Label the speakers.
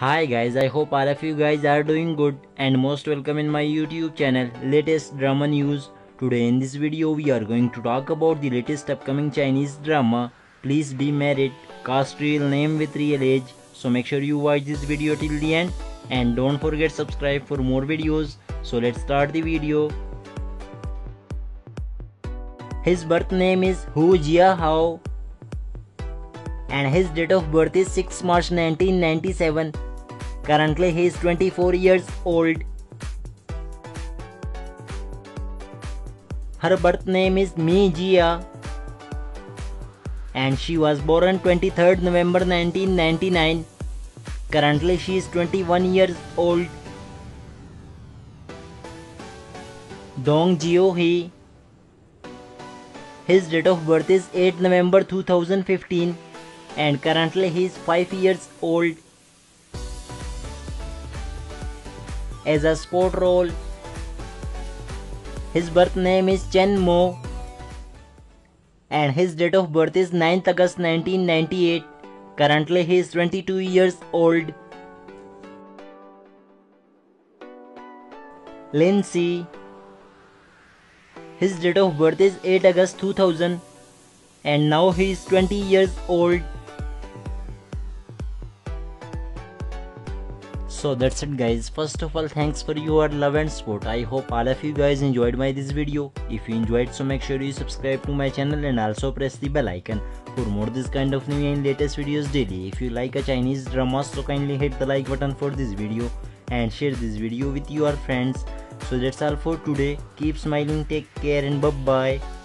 Speaker 1: Hi guys, I hope all of you guys are doing good and most welcome in my YouTube channel latest drama news. Today in this video we are going to talk about the latest upcoming Chinese drama Please Be Married cast real name with real age. So make sure you watch this video till the end and don't forget subscribe for more videos. So let's start the video. His birth name is Hu Jia Hao and his date of birth is 6 March 1997 Currently he is 24 years old. Her birth name is Mi Jia and she was born 23rd November 1999. Currently she is 21 years old. Dong Jio Hee His date of birth is 8 November 2015 and currently he is 5 years old. As a sport role. His birth name is Chen Mo and his date of birth is 9th August 1998. Currently he is 22 years old. Lin Si His date of birth is 8 August 2000 and now he is 20 years old. So that's it guys. First of all thanks for your love and support. I hope all of you guys enjoyed my this video. If you enjoyed so make sure you subscribe to my channel and also press the bell icon for more this kind of new and latest videos daily. If you like a chinese drama so kindly hit the like button for this video and share this video with your friends. So that's all for today. Keep smiling take care and bye bye